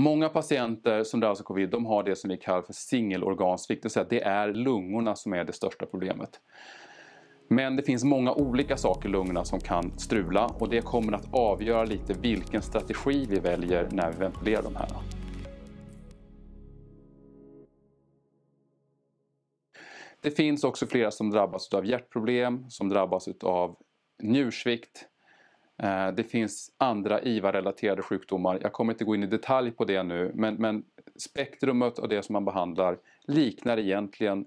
Många patienter som drabbas av covid de har det som vi kallar för singelorgansvikt, det vill säga det är lungorna som är det största problemet. Men det finns många olika saker i lungorna som kan strula och det kommer att avgöra lite vilken strategi vi väljer när vi ventilerar de här. Det finns också flera som drabbas av hjärtproblem, som drabbas av njursvikt. Eh, det finns andra IVA-relaterade sjukdomar. Jag kommer inte gå in i detalj på det nu men, men spektrumet av det som man behandlar liknar egentligen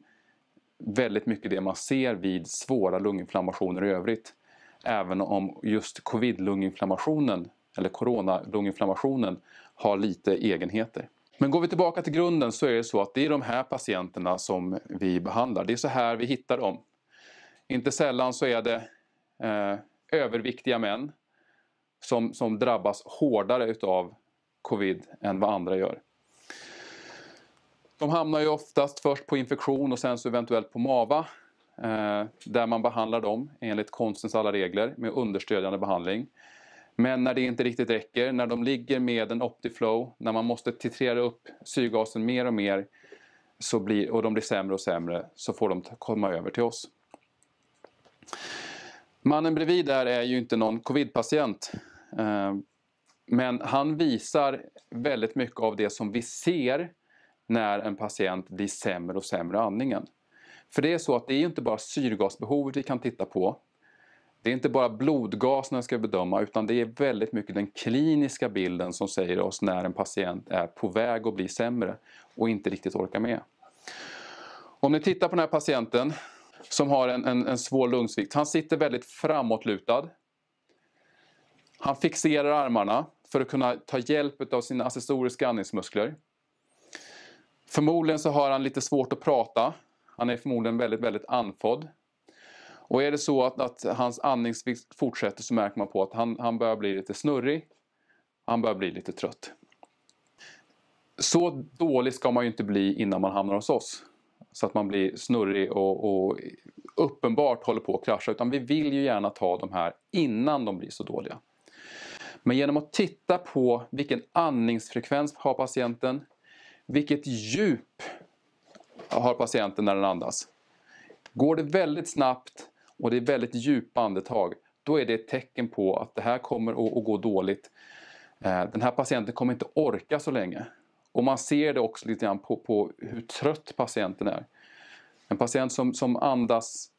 väldigt mycket det man ser vid svåra lunginflammationer i övrigt. Även om just covid-lunginflammationen eller corona-lunginflammationen har lite egenheter. Men går vi tillbaka till grunden så är det så att det är de här patienterna som vi behandlar. Det är så här vi hittar dem. Inte sällan så är det eh, överviktiga män som, som drabbas hårdare utav covid än vad andra gör. De hamnar ju oftast först på infektion och sen så eventuellt på MAVA eh, där man behandlar dem enligt konstens alla regler med understödjande behandling. Men när det inte riktigt räcker, när de ligger med en Optiflow, när man måste titrera upp syrgasen mer och mer så blir, och de blir sämre och sämre så får de komma över till oss. Mannen bredvid där är ju inte någon covid-patient. Ehm, men han visar väldigt mycket av det som vi ser när en patient blir sämre och sämre i andningen. För det är så att det är inte bara syrgasbehovet vi kan titta på. Det är inte bara blodgasen vi ska bedöma utan det är väldigt mycket den kliniska bilden som säger oss när en patient är på väg att bli sämre och inte riktigt orkar med. Om ni tittar på den här patienten som har en, en, en svår lungsvikt. Han sitter väldigt framåtlutad. Han fixerar armarna för att kunna ta hjälp av sina accessoriska andningsmuskler. Förmodligen så har han lite svårt att prata. Han är förmodligen väldigt, väldigt andfådd. Och är det så att, att hans andningsvikt fortsätter så märker man på att han, han börjar bli lite snurrig. Han börjar bli lite trött. Så dålig ska man ju inte bli innan man hamnar hos oss. Så att man blir snurrig och, och uppenbart håller på att krascha. Utan vi vill ju gärna ta de här innan de blir så dåliga. Men genom att titta på vilken andningsfrekvens har patienten, vilket djup har patienten när den andas. Går det väldigt snabbt och det är väldigt djupa andetag, då är det ett tecken på att det här kommer att, gå dåligt. Eh, den här patienten kommer inte orka så länge. Och man ser det också lite grann på, på hur trött patienten är. En patient som, som andas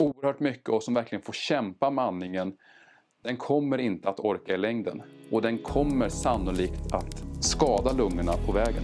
oerhört mycket och som verkligen får kämpa med andningen den kommer inte att orka i längden och den kommer sannolikt att skada lungorna på vägen.